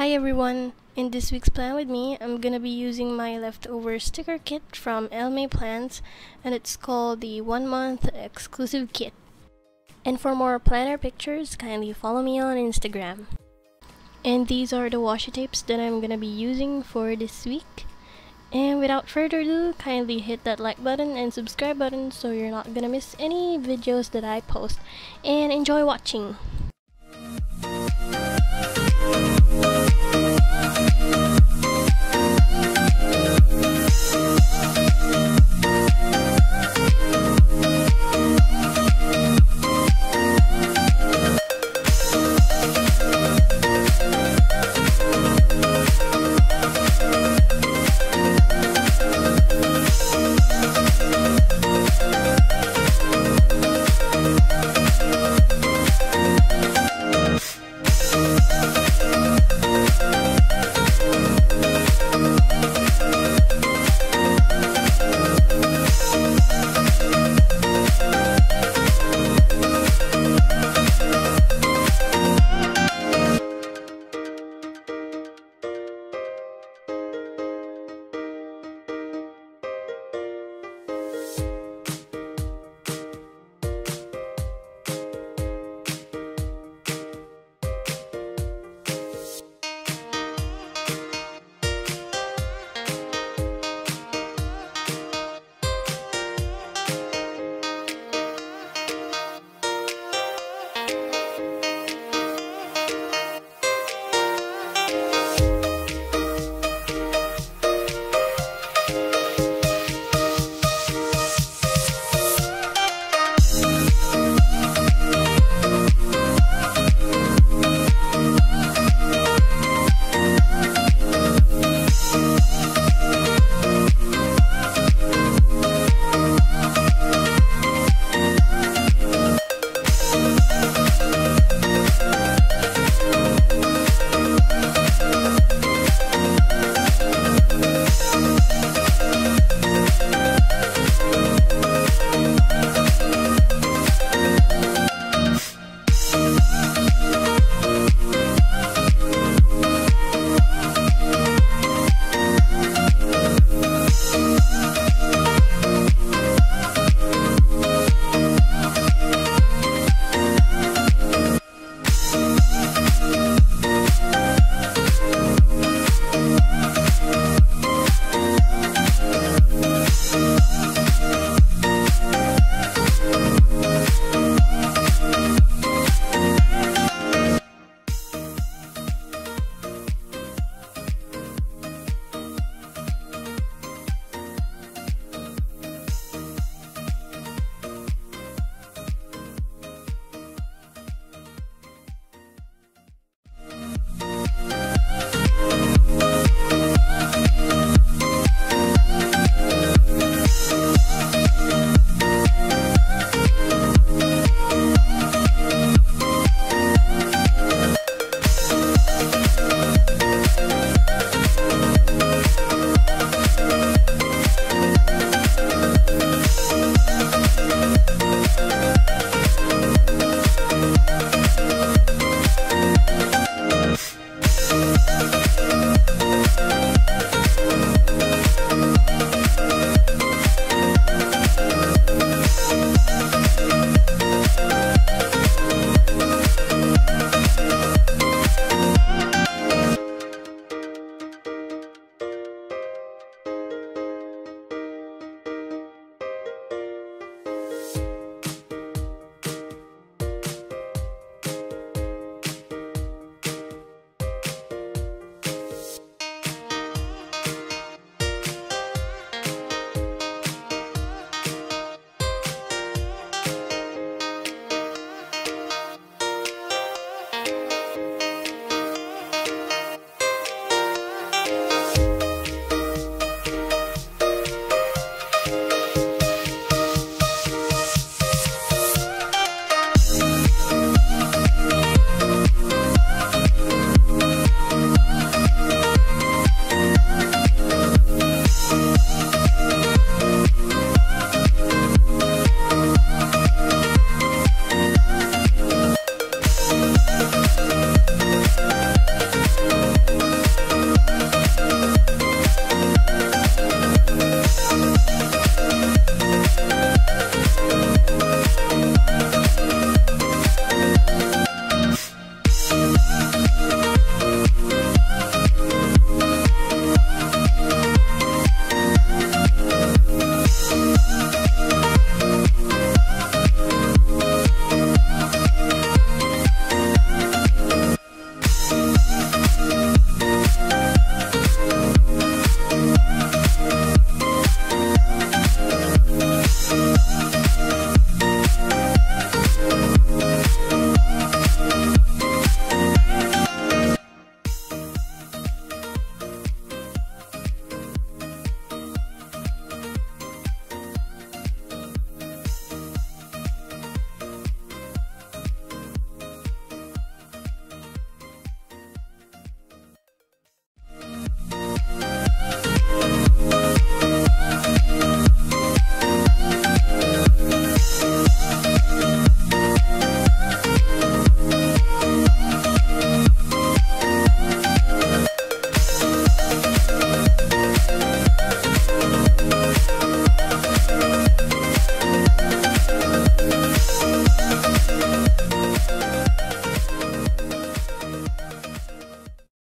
Hi everyone! In this week's plan with me, I'm gonna be using my leftover sticker kit from LMae Plans and it's called the one month exclusive kit. And for more planner pictures, kindly follow me on Instagram. And these are the washi tapes that I'm gonna be using for this week. And without further ado, kindly hit that like button and subscribe button so you're not gonna miss any videos that I post. And enjoy watching!